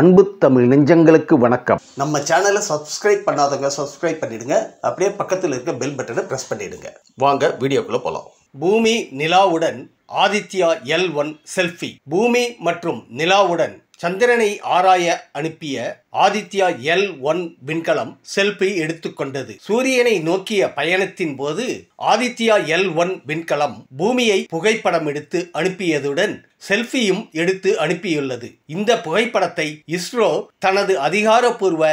அன்பு தமிழ் நெஞ்சங்களுக்கு வணக்கம். நம்ம சேனலை சப்ஸ்கிரைப் பண்ணாதவங்க சப்ஸ்கிரைப் பண்ணிடுங்க. அப்படியே பக்கத்தில் இருக்க பெல் பட்டனை ப்ரெஸ் பண்ணிடுங்க. வாங்க வீடியோக்குள்ள போகலாம் பூமி நிலாவுடன் ஆதித்யா எல் ஒன் செல்ஃபி பூமி மற்றும் நிலாவுடன் சந்திரனை ஆராய அனுப்பிய ஆதித்யா எல் ஒன் விண்கலம் செல்ஃபி எடுத்துக்கொண்டது சூரியனை நோக்கிய பயணத்தின் போது ஆதித்யா எல் ஒன் விண்கலம் பூமியை புகைப்படம் எடுத்து அனுப்பியதுடன் செல்ஃபியும் எடுத்து அனுப்பியுள்ளது. இந்த புகைப்படத்தை இஸ்ரோ தனது அதிகாரப்பூர்வ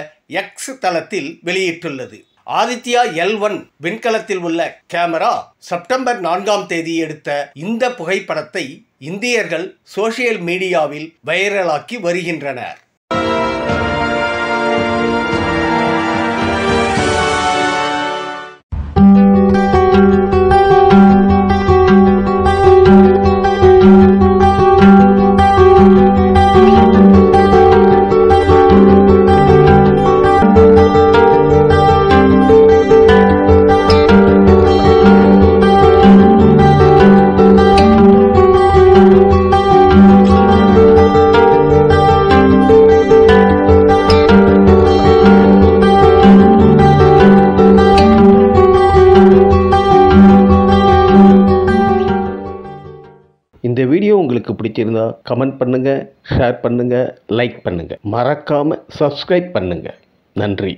எக்ஸ் தளத்தில் வெளியிட்டுள்ளது. ஆதித்யா எல் ஒன் விண்கலத்தில் உள்ள கேமரா செப்டம்பர் நான்காம் தேதி எடுத்த இந்த புகைப்படத்தை இந்தியர்கள் சோசியல் மீடியாவில் வைரலாக்கி வருகின்றனர். இந்த வீடியோ உங்களுக்கு பிடிச்சிருந்தா கமெண்ட் பண்ணுங்கள் ஷேர் பண்ணுங்கள் லைக் பண்ணுங்கள் மறக்காமல் சப்ஸ்கிரைப் பண்ணுங்கள் நன்றி.